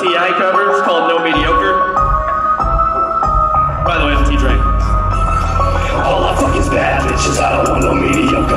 T.I. cover. It's called No Mediocre. By the way, I'm T-Drank. All I fuck is bad bitches. I don't want no mediocre.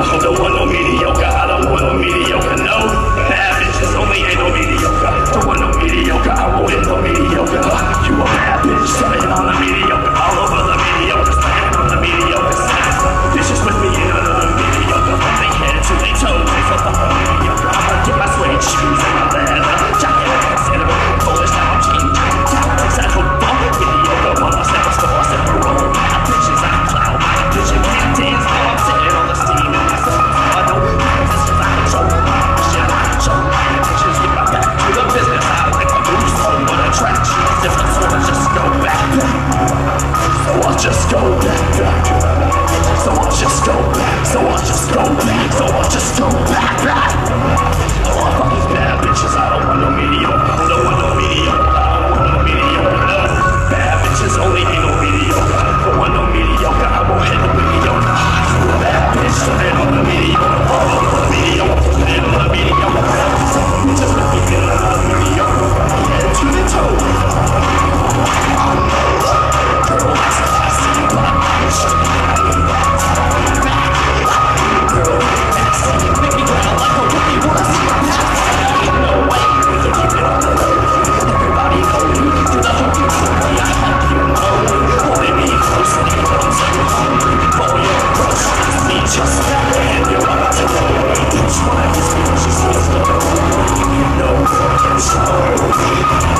Oh, my God.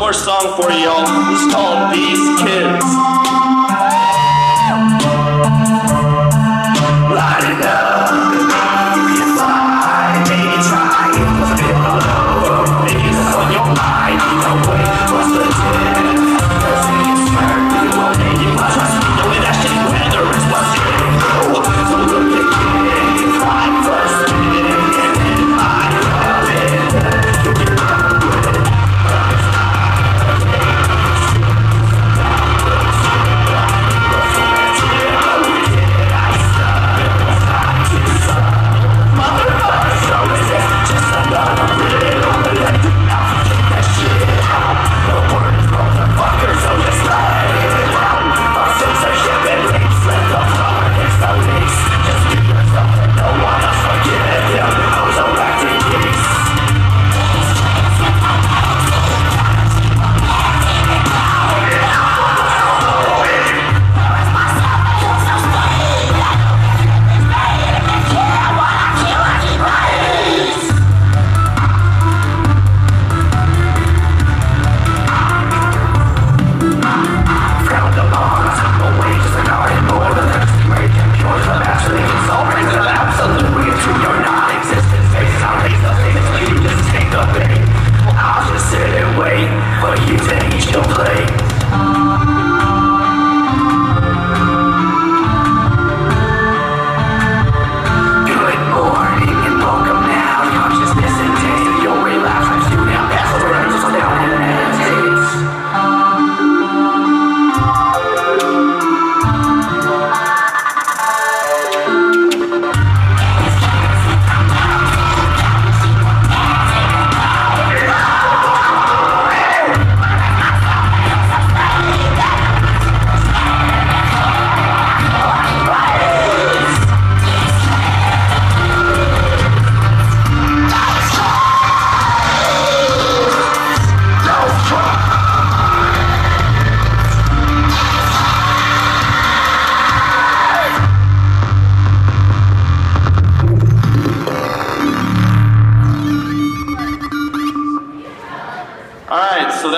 more song for y'all. It's called These Kids.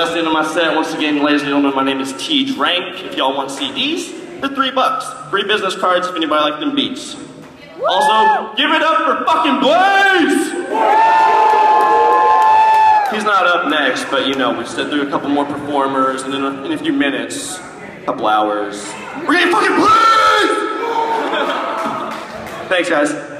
That's the end of my set. Once again, ladies and gentlemen, my name is T-Drank. If y'all want CDs, they're three bucks. Free business cards if anybody like them beats. Also, give it up for fucking Blaze! He's not up next, but you know, we've set through a couple more performers, and then in a few minutes, a couple hours, we're getting fucking Blaze! Thanks, guys.